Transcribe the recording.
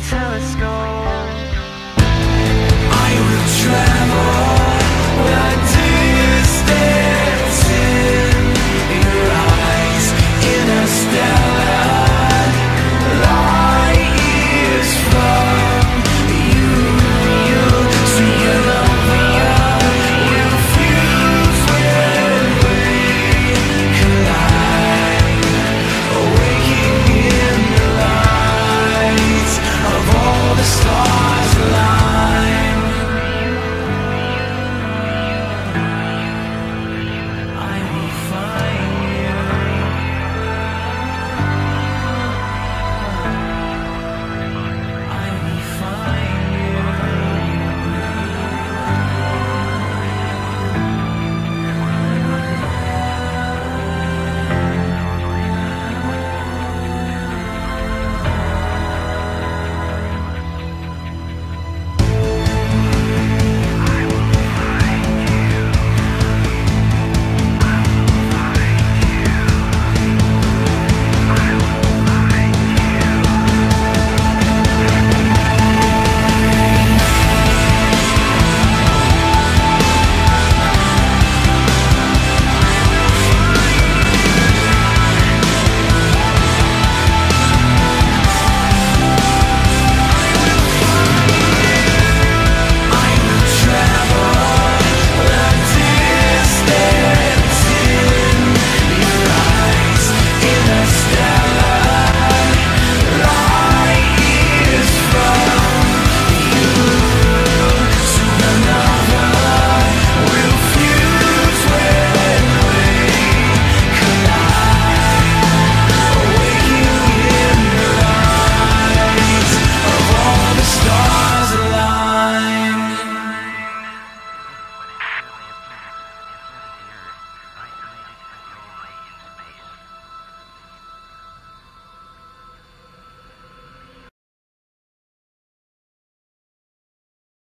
telescope.